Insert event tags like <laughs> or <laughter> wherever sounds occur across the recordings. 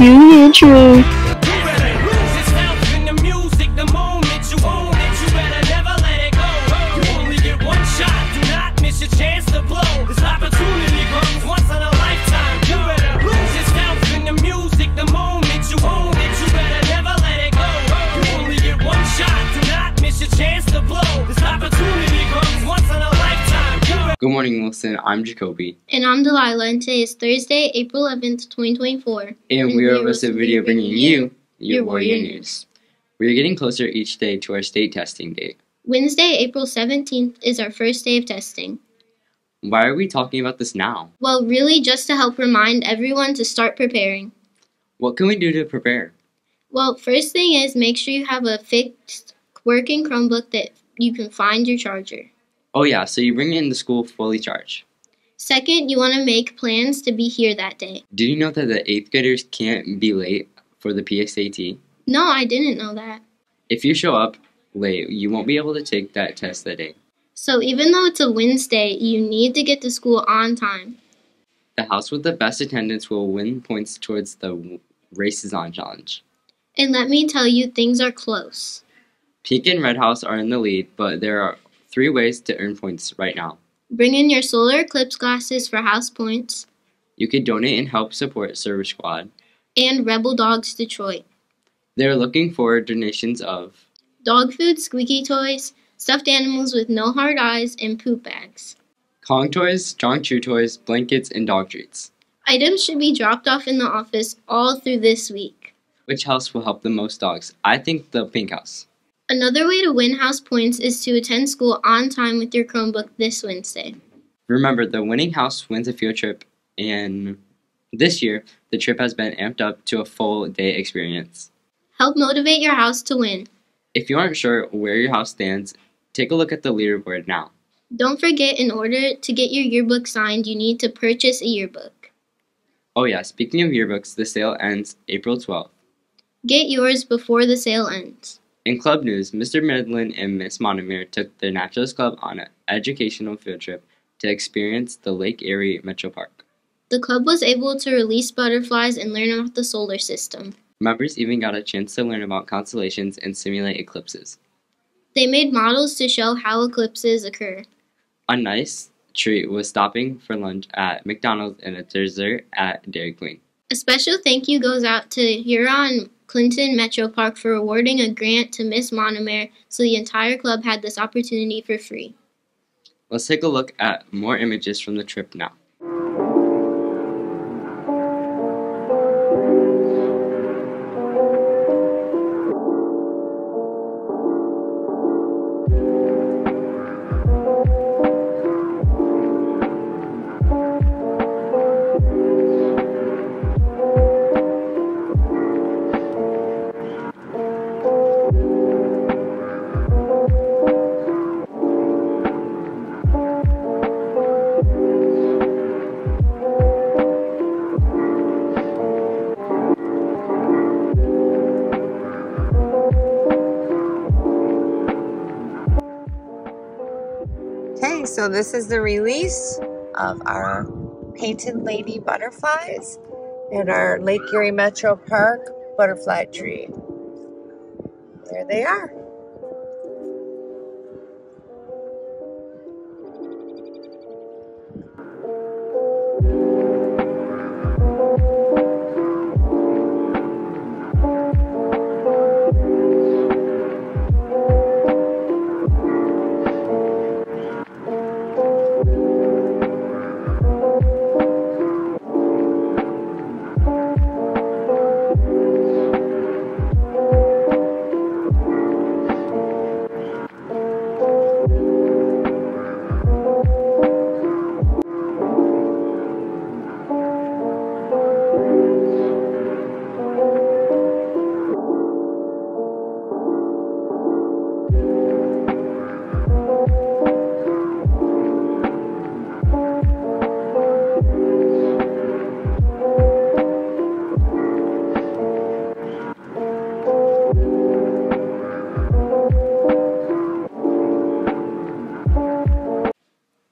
Cue intro. You morning, Wilson. I'm Jacoby, And I'm Delilah, and today is Thursday, April 11th, 2024. and we are Wilson Video bringing you your Warrior News. We are getting closer each day to our state testing date. Wednesday, April 17th is our first day of testing. Why are we talking about this now? Well, really just to help remind everyone to start preparing. What can we do to prepare? Well, first thing is make sure you have a fixed working Chromebook that you can find your charger. Oh, yeah, so you bring it into school fully charged. Second, you want to make plans to be here that day. Did you know that the 8th graders can't be late for the PSAT? No, I didn't know that. If you show up late, you won't be able to take that test that day. So even though it's a Wednesday, you need to get to school on time. The house with the best attendance will win points towards the Races On Challenge. And let me tell you, things are close. Pink and Red House are in the lead, but there are three ways to earn points right now. Bring in your solar eclipse glasses for house points. You could donate and help support Server Squad. and Rebel Dogs Detroit. They are looking for donations of Dog food, squeaky toys, stuffed animals with no hard eyes, and poop bags. Kong toys, strong chew toys, blankets, and dog treats. Items should be dropped off in the office all through this week. Which house will help the most dogs? I think the pink house. Another way to win house points is to attend school on time with your Chromebook this Wednesday. Remember, the winning house wins a field trip, and this year, the trip has been amped up to a full day experience. Help motivate your house to win. If you aren't sure where your house stands, take a look at the leaderboard now. Don't forget, in order to get your yearbook signed, you need to purchase a yearbook. Oh, yeah, speaking of yearbooks, the sale ends April 12th. Get yours before the sale ends. In club news, Mr. Midland and Miss Monomere took the Naturalist Club on an educational field trip to experience the Lake Erie Metro Park. The club was able to release butterflies and learn about the solar system. Members even got a chance to learn about constellations and simulate eclipses. They made models to show how eclipses occur. A nice treat was stopping for lunch at McDonald's and a dessert at Dairy Queen. A special thank you goes out to Huron Clinton Metro Park for awarding a grant to Miss Monomere so the entire club had this opportunity for free. Let's take a look at more images from the trip now. So this is the release of our painted lady butterflies and our Lake Erie Metro Park butterfly tree. There they are.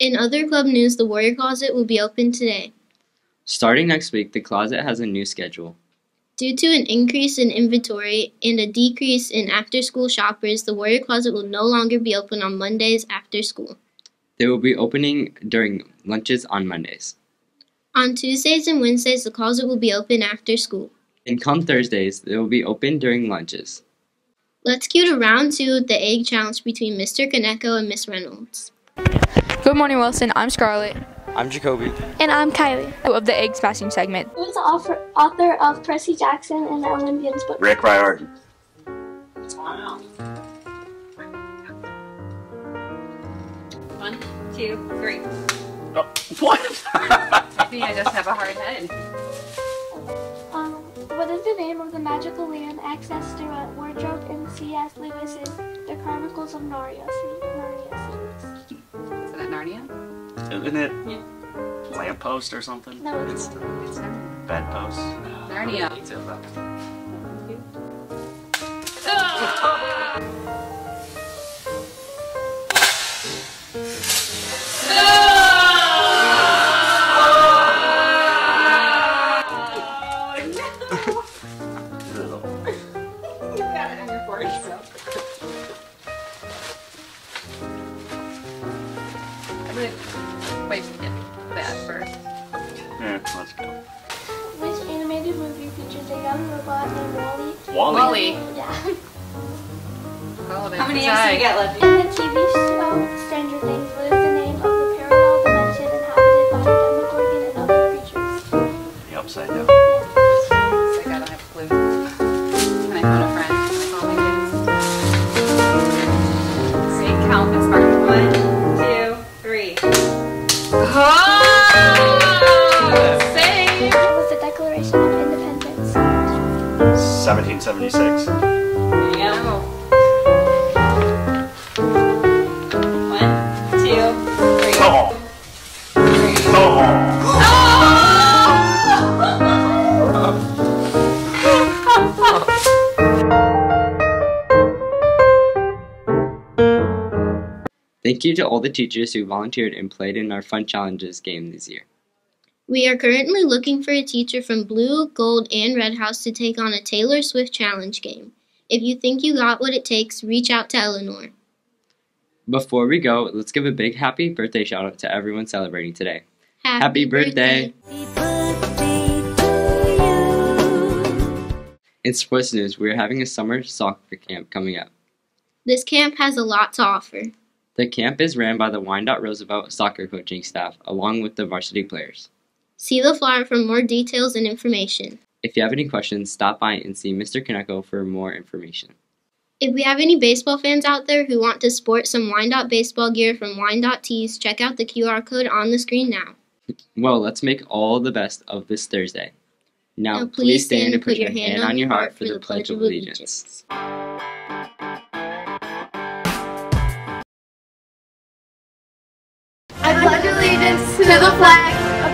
In other club news, the Warrior Closet will be open today. Starting next week, the closet has a new schedule. Due to an increase in inventory and a decrease in after school shoppers, the Warrior Closet will no longer be open on Mondays after school. They will be opening during lunches on Mondays. On Tuesdays and Wednesdays, the closet will be open after school. And come Thursdays, they will be open during lunches. Let's cue to round two of the egg challenge between Mr. Kaneko and Miss Reynolds. Good morning, Wilson. I'm Scarlett I'm Jacoby. And I'm Kylie. of the egg smashing segment. Who's the author, author of Percy Jackson and the Olympians book? Rick Riordan. Wow. One, two, three. Oh, what? <laughs> I think I just have a hard head. Um, what is the name of the magical land accessed through a wardrobe in C.S. Lewis's The Chronicles of Narnia? Narnia series? Narnia? Isn't it Yeah. lamppost or something? No, it's It's not. It's Narnia. bedpost. Narnia. Robot named WALL-E? WALL-E. WALL-E. Yeah. How many eggs do we get left? 1776. There you go. One, two, three. Oh. Oh. Thank you to all the teachers who volunteered and played in our Fun Challenges game this year. We are currently looking for a teacher from Blue, Gold, and Red House to take on a Taylor Swift challenge game. If you think you got what it takes, reach out to Eleanor. Before we go, let's give a big happy birthday shout out to everyone celebrating today. Happy birthday. In sports news, we are having a summer soccer camp coming up. This camp has a lot to offer. The camp is ran by the Wyandotte Roosevelt soccer coaching staff along with the varsity players. See the flyer for more details and information. If you have any questions, stop by and see Mr. Kaneko for more information. If we have any baseball fans out there who want to sport some Wyandotte baseball gear from Wyandotte Tees, check out the QR code on the screen now. Well, let's make all the best of this Thursday. Now, please stand and put your hand on your heart for the Pledge of Allegiance. I pledge allegiance to the flag of